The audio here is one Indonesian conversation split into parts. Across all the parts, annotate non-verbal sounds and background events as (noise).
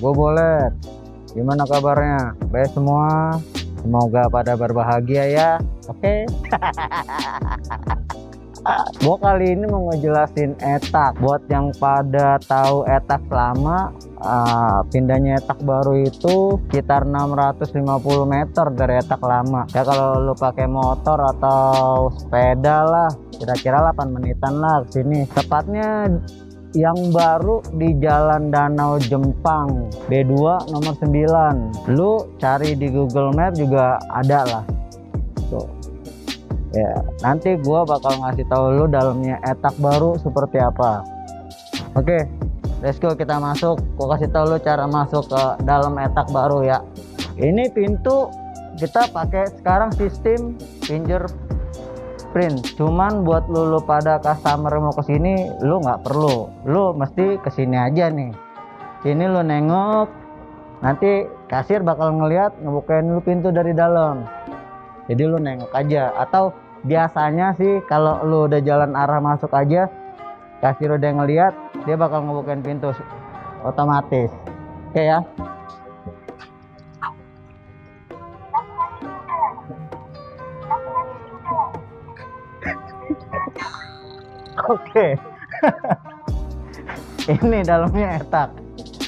Gue boleh. Gimana kabarnya? Baik semua. Semoga pada berbahagia ya. Oke. (laughs) gue kali ini mau ngejelasin etak buat yang pada tahu etak lama uh, pindahnya etak baru itu sekitar 650 meter dari etak lama ya kalau lu pakai motor atau sepeda lah kira-kira 8 menitan lah sini tepatnya yang baru di Jalan Danau Jempang B2 nomor 9 lu cari di Google Map juga ada lah. Tuh. Ya nanti gua bakal ngasih tahu lu dalamnya etak baru seperti apa. Oke okay, let's go kita masuk. Gua kasih tahu lu cara masuk ke dalam etak baru ya. Ini pintu kita pakai sekarang sistem fingerprint cuman buat lu, lu pada customer mau ke sini lu nggak perlu. Lu mesti ke sini aja nih. Sini lu nengok nanti kasir bakal ngeliat ngebukain lu pintu dari dalam. Jadi lu nengok aja. Atau biasanya sih kalau lu udah jalan arah masuk aja kasir udah ngeliat dia bakal ngebukain pintu otomatis. Oke ya oke. (laughs) Ini dalamnya etak.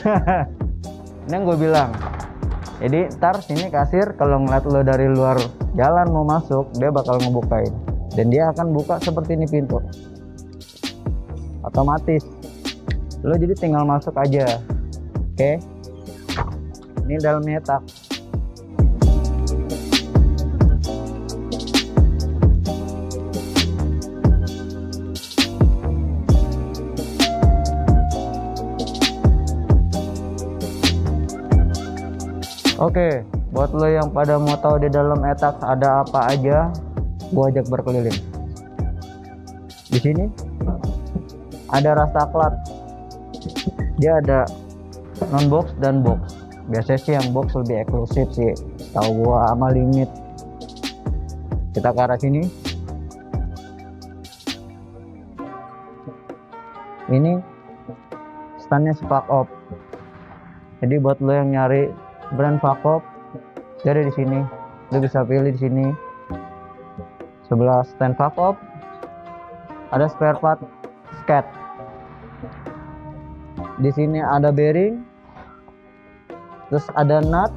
(laughs) Ini yang gue bilang. Jadi ntar sini kasir kalau ngeliat lo dari luar jalan mau masuk dia bakal ngebukain. Dan dia akan buka seperti ini pintu. Otomatis. Lo jadi tinggal masuk aja. Oke? Ini dalamnya tak Oke, buat lo yang pada mau tahu di dalam etak ada apa aja, gua ajak berkeliling. Di sini ada rasa klat. Dia ada non box dan box. Biasanya sih yang box lebih eksklusif sih. Tahu gua sama limit. Kita ke arah sini. Ini standnya spark off. Jadi buat lo yang nyari brand Vakop jadi di sini. Lu bisa pilih di sini. Sebelah stand Vakop ada spare part skat di sini ada bearing terus ada nut.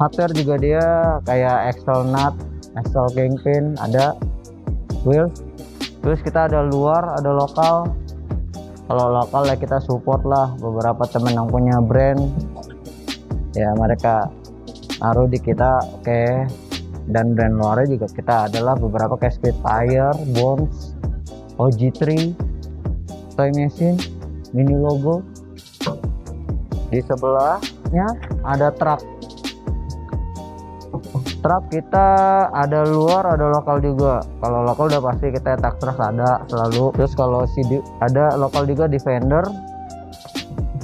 Hardware juga dia kayak axle nut axle kingpin ada wheel. Terus kita ada luar ada lokal kalau lokal ya kita support lah beberapa temen yang punya brand ya mereka naruh di kita oke okay. dan brand luarnya juga kita adalah beberapa kayak Spitfire, Bones, OG3, Toy Machine, Mini Logo. Di sebelahnya ada truk. Truk kita ada luar, ada lokal juga. Kalau lokal udah pasti kita tak truk ada selalu. Terus kalau CD ada lokal juga Defender,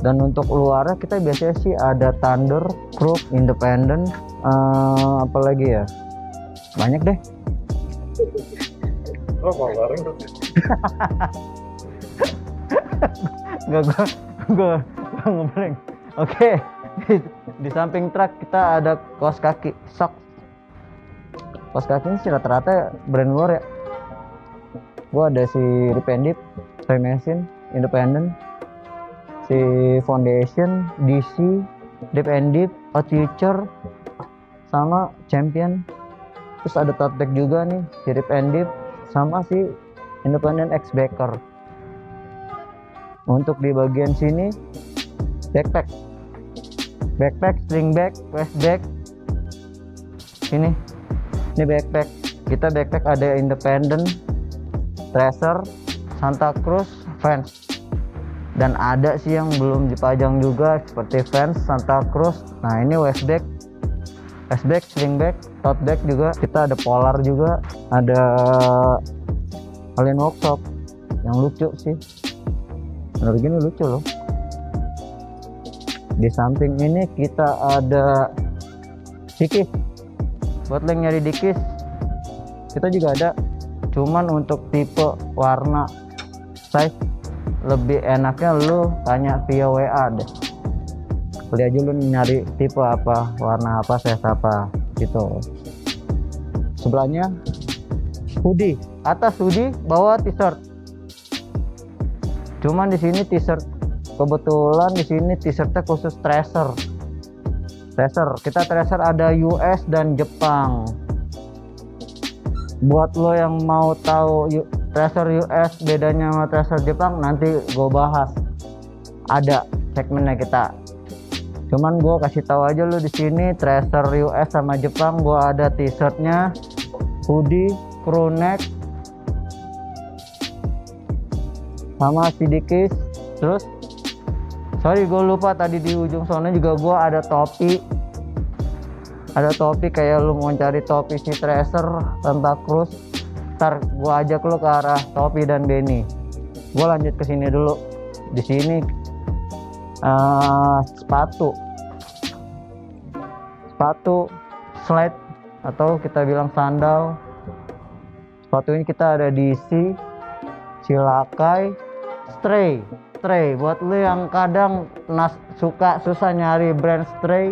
dan untuk luarnya kita biasanya sih ada Thunder, Crook, Independent, uh, apa lagi ya? Banyak deh. (laughs) Oh bareng (laughs) Gak gue oke di, (laughs) di samping truk kita ada kaos kaki sok kaos kaki sih rata-rata brand luar ya gue ada si Rependip, Mesin, Independent, si Foundation, DC, Deep and Hot Future, sama Champion. Terus ada tote bag juga nih, si Deep, sama si Independent X Baker. Untuk di bagian sini, backpack. Backpack, string bag, waist bag. Ini, ini backpack. Kita backpack ada Independent, Tracer, Santa Cruz, Vans. Dan ada sih yang belum dipajang juga seperti fans Santa Cruz. Nah ini westback westback sling bag tote bag juga. Kita ada polar juga. Ada alien workshop. Yang lucu sih. Menurut gini lucu loh. Di samping ini kita ada dikis buat yang nyari dikis kita juga ada. Cuman untuk tipe warna size lebih enaknya lu tanya via WA deh. Kali aja lu nyari tipe apa warna apa size apa gitu. Sebelahnya hoodie. Atas hoodie bawah t-shirt. Cuman di sini t-shirt. Kebetulan di sini t-shirtnya khusus tracer tracer. Kita tracer ada US dan Jepang. Buat lo yang mau tahu tracer US bedanya sama tracer Jepang nanti gue bahas. Ada segmennya kita. Cuman gue kasih tahu aja lo di sini tracer US sama Jepang gue ada t-shirtnya. Hoodie crew neck sama sidikis terus sorry gue lupa tadi di ujung sana juga gue ada topi. Ada topi kayak lu mau cari topi si Tracer Santa Cruz. Ntar gue ajak lu ke arah topi dan Benny gue lanjut ke sini dulu. Di sini uh, sepatu. Sepatu slide atau kita bilang sandal. Sepatu ini kita ada di si Silakai stray stray. Buat lu yang kadang nas suka susah nyari brand stray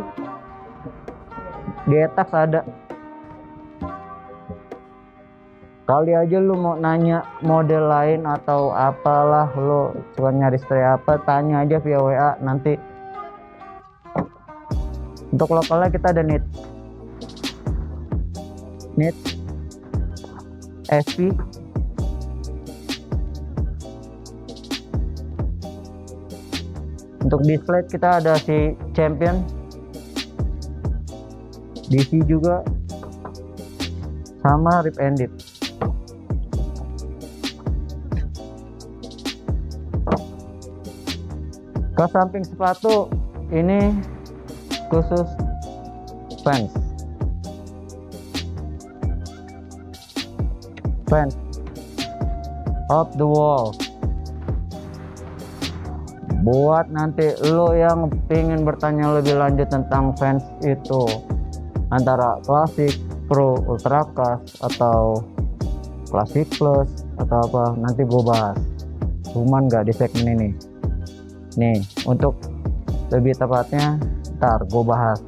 di Etax ada. Kali aja lu mau nanya model lain atau apalah lu cuma nyari stray apa tanya aja via WA nanti. Untuk lokalnya kita ada nit. Nit. SP untuk display kita ada si champion. DC juga. Sama rip and dip. Ke samping sepatu ini khusus fans. Fans. Up the wall buat nanti lo yang pengen bertanya lebih lanjut tentang fans itu antara klasik pro ultra class atau klasik plus atau apa nanti gue bahas. Cuman gak di segmen ini. Nih untuk lebih tepatnya ntar gue bahas.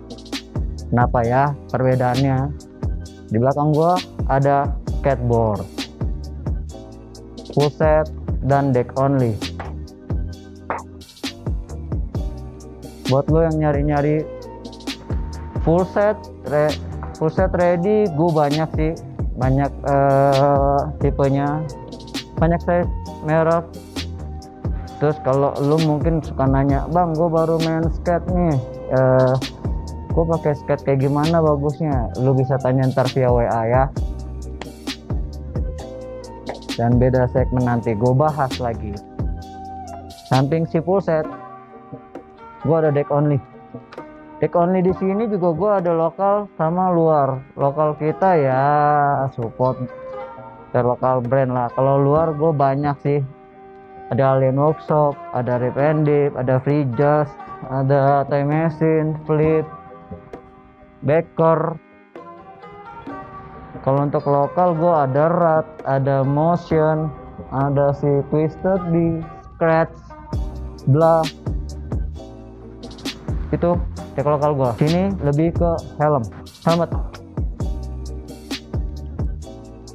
Kenapa ya perbedaannya? Di belakang gue ada skateboard full set dan deck only buat lo yang nyari-nyari full set re, full set ready gue banyak sih. Banyak uh, tipenya. Banyak size merek terus kalau lo mungkin suka nanya bang gue baru main skate nih uh, gue pakai skate kayak gimana bagusnya? Lo bisa tanya ntar via WA ya. Dan beda segmen nanti gue bahas lagi. Samping si full set gue ada deck only. Deck only di sini juga gue ada lokal sama luar. Lokal kita ya support. Ke lokal brand lah. Kalau luar gue banyak sih. Ada Alien Workshop ada Rip ada Free Just ada Time Machine Flip Baker kalau untuk lokal gue ada Rat ada Motion ada si Twisted di Scratch Blah itu cek lokal gua. Sini lebih ke helm. Helmet.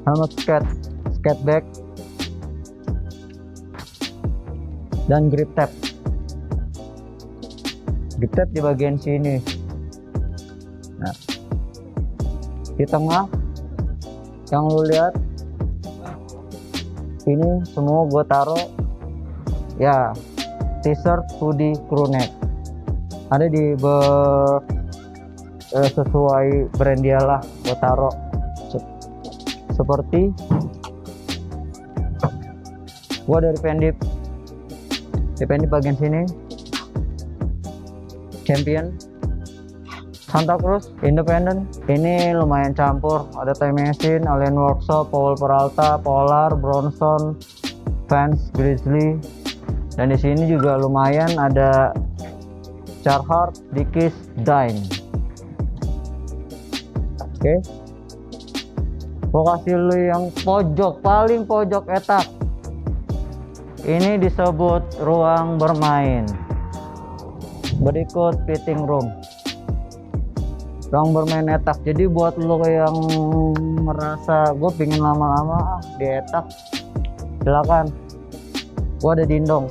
Helmet skate skate bag dan grip tab grip tab di bagian sini. Nah. Di tengah yang lu lihat ini semua gue taruh ya t-shirt hoodie crew neck ada di be, eh, sesuai brand dia lah gue taruh Se seperti gua dari pendip. Di pendip bagian sini. Champion. Santa Cruz Independent. Ini lumayan campur. Ada Time Machine Alien Workshop Paul Peralta Polar Bronson Vans Grizzly. Dan di sini juga lumayan ada Carhartt Dickies Dime oke. Okay. gua kasih lu yang pojok paling pojok etak. Ini disebut ruang bermain. Berikut fitting room. Ruang bermain etak. Jadi buat lo yang merasa gue pingin lama-lama ah, di etak. Silakan. Gue ada dindong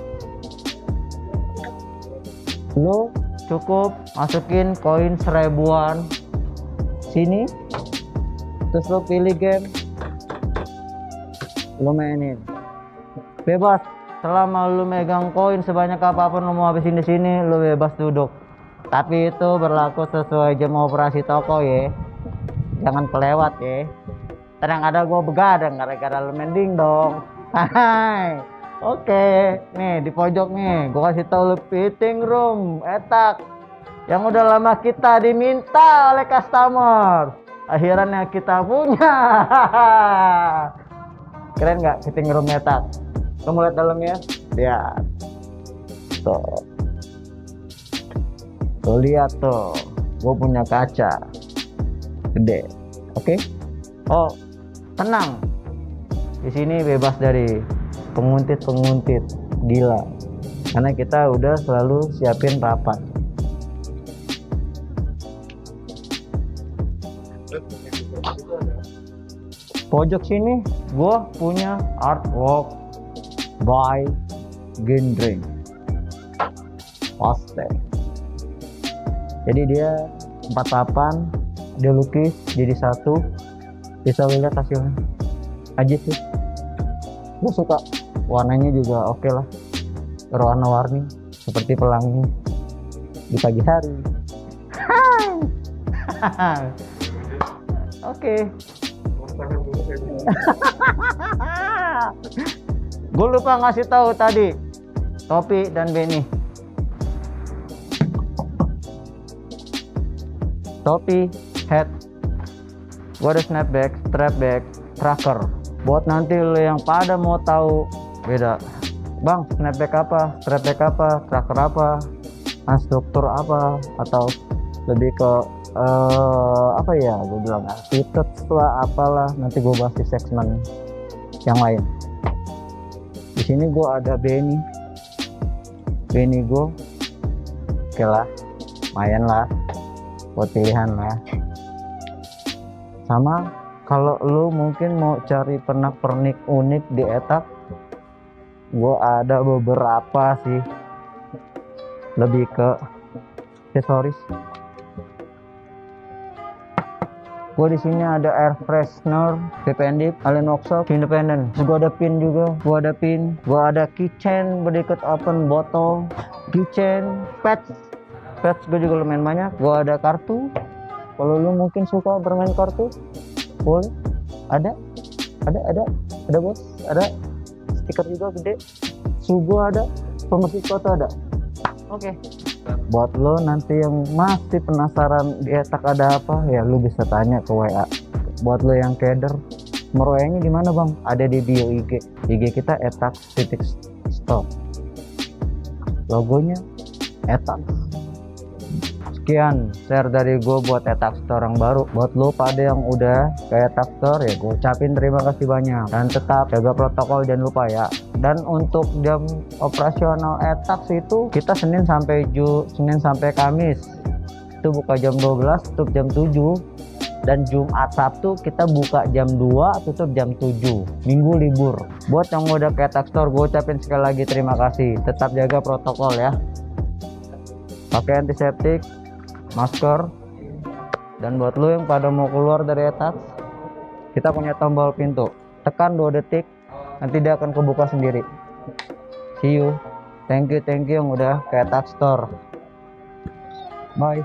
lo cukup masukin koin seribuan. Sini terus lo pilih game. Lo mainin. Bebas selama lu megang koin sebanyak apa pun lu mau habisin di sini lu bebas duduk. Tapi itu berlaku sesuai jam operasi toko ya jangan kelewat ya tenang ada gua begadang gara-gara lu mending dong. (laughs) Hai oke nih di pojok nih gua kasih tau lu fitting room etak. Yang udah lama kita diminta oleh customer. Akhirnya kita punya. (laughs) Keren nggak fitting room etak? Kamu lihat dalamnya? Lihat. Tuh. Tuh lihat tuh. Gue punya kaca. Gede. Oke? Okay? oh tenang. Di sini bebas dari penguntit-penguntit. Gila. Karena kita udah selalu siapin rapat. Pojok sini gue punya artwork by Gendring. Paste. Jadi dia empat papan dia lukis jadi satu. Bisa lihat hasilnya? Aja sih. Gue suka warnanya juga oke okay lah. Warna-warni seperti pelangi. Di pagi hari. (laughs) Oke. (laughs) Gue lupa ngasih tahu tadi topi dan Benny. Topi head. Gue ada snapback strapback tracker. Buat nanti lo yang pada mau tahu beda. Bang snapback apa? Strapback apa? Tracker apa? Instruktur apa? Atau lebih ke uh, apa ya? Gue bilang fitted lah apalah. Nanti gue bahas di segmen yang lain. Di sini gue ada Benny. Benny gue oke lah. Lumayan lah. Buat pilihan lah. Sama kalau lu mungkin mau cari pernak-pernik unik di etak gue ada beberapa sih. Lebih ke aksesoris gue di sini ada air freshener workshop independent. Gue ada pin juga gue ada pin. Gue ada keychain berikut open botol. Keychain patch. Patch gue juga lumayan banyak. Gue ada kartu. Kalau lu mungkin suka bermain kartu boleh. Ada? Ada ada. Ada bos. Ada stiker juga gede. Sugo ada pembersih foto ada. Oke. Okay buat lo nanti yang masih penasaran di etak ada apa ya lu bisa tanya ke WA buat lo yang keder meroyangnya di mana bang? Ada di bio IG IG kita etak titik stop logonya etak sekian share dari gue buat etak store yang baru. Buat lo pada yang udah ke etak store ya gue ucapin terima kasih banyak. Dan tetap jaga protokol jangan lupa ya. Dan untuk jam operasional etak itu kita Senin sampai Ju Senin sampai Kamis. Itu buka jam 12 tutup jam 7 dan Jumat Sabtu kita buka jam 2 tutup jam 7 minggu libur. Buat yang udah ke etak store gue ucapin sekali lagi terima kasih. Tetap jaga protokol ya. Pakai antiseptik masker. Dan buat lo yang pada mau keluar dari etak kita punya tombol pintu. Tekan 2 detik nanti dia akan kebuka sendiri. See you. Thank you thank you yang udah kayak touch store. Bye